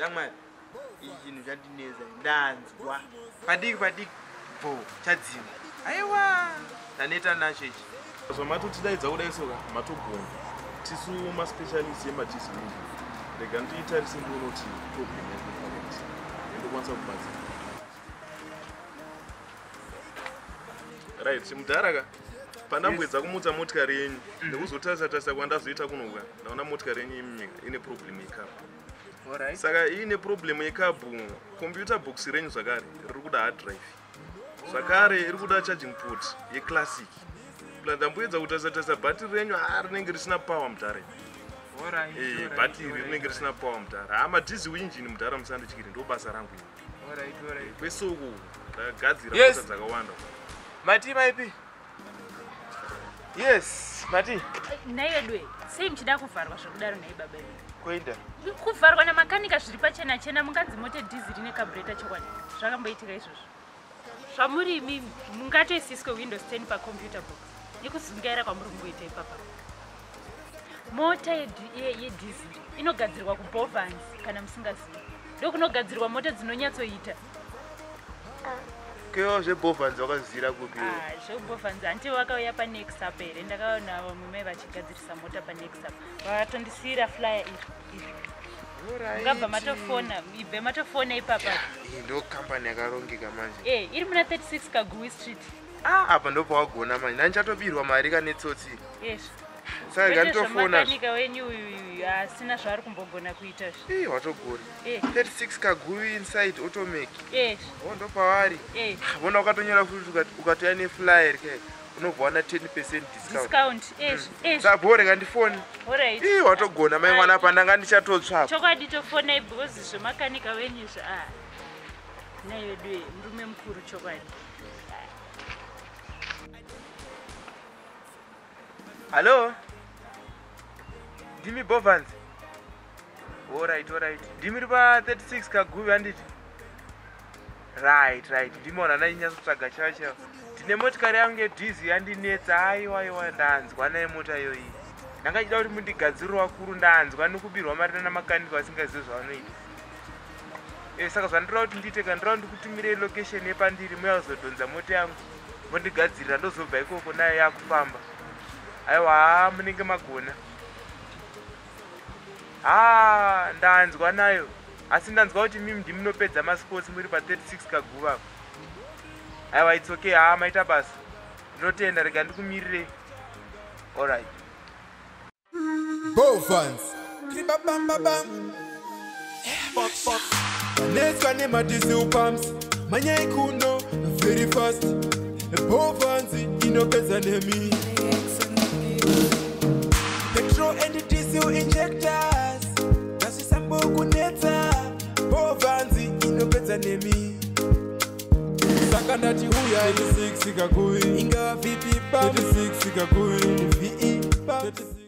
shamwari ichi chinhu chandineza ndanzwa. Padiki padiki. Bho chadzima aiwa! Ndaneta nacho ichi zvamatotidaidza kudai soka matogona tisu maspecialist emadhizinini rega ndiitarise ndionoti problem endokwanisa kubatsira right mudhara ka? Pandambwedza kumutsa motikari yenyu ndekuzotarisa tarisa kwandazoita kunoka ndaona motikari yenyu yemunyika ine problem Alright. Saka iine problem yekabhu computer box renyu zvakare riri kuda hard drive. Zvakare iri kuda charging port yeclassic. Ndamboedza kutarisa tarisa bhatiri renyu ha rinenge risina power alright, bhatiri rinenge risina power mudhara ha madhizi winjini mudhara musandityiri ndo basa rangu alright. kwesoko ndagadzira Yes. mota dzakawanda. Mati maipi yes mati? Naiyedwe sei muchida kuvharwa zvakudaro nai baba vedu kuenda? Kuvharwa namakanika zviri pachena chena munganzi mote dhiziri nekabureta chokwadi. Zvakamboitika izvozvo. Zvamuri imimi mungatoisiswe windows 10 pacomputer box. Nekusungaira kwamuri kungoita ipapa mota yedhi- ye- yedhiziri inogadzirwa kubovans kana musingazivi ndokunogadzirwa mota dzinonyatsoita kewo zvebhovhanzi wakazivira kupi? Ah, zvekubovhanzi hanti wakauya panexup here ndakaona vamwe mai vachigadzirisa mota panexup vakatondisiyira flyer iri iri. Ngabva matofona ibve matofona ipapa iyi ndo kambani yakarongeka manje. E iri muna 36 kagui street. Ah, apa ndopawagona manje. Ndanichatobirwa mari kanetsotsi? Yes saka kanditofona makanika wenyu uyu asina zvaari kumbogona kuita ii watogona Eh. 36 kagui inside automake yes o ndo pavari eh. Vona ukatonyora futi ukatoya neflyer kai unobva wana 10 percent discount. Discount. Yes yes sabhore kandifoni alright ii watogona mai mwana pa ndanga ndichatotsvapa chokwadi tofonai because zvemakanika wenyu zva. Ah. Naiyodwe murume mukuru chokwadi. Hallo ndimi bovans. Oright oright ndimi ri pa36 kaguvi handiti right right. Ndimaona nainyatsotsvaga chavo chavo ndine motikari yangu yedhizi yandinetsa. Aiwaiwa ndanzwa naye mota iyoyi ndanga chida kuti mundigadziriro wakuru ndanzwa nekubirwa marina namakanika vasingazivi zvavanoita. E saka zvandiroda kuti ndiite kandiroda ndikutumirei location yepandiri muyazodhonza mota yangu mondigadzirira ndozobva ikoko nayo yakufamba. Aiwa ha munenge magona ha ndanzwa nayo asi ndanzwa kuti mimi ndimunopedza masports muri pa36 kaguva aiwa its okay ha maita basa ndinotenda rega ndikumirirei allright Bovans. Kribabambabam. Neswa nemadiesel pumps. Manyai kuno very fast. Bovans inopedza nemi. Petrol and diesel injectors. enemy. Saka ndati huya 36 ikakui ingawa vipi pa 36 ikakui vipi pa 36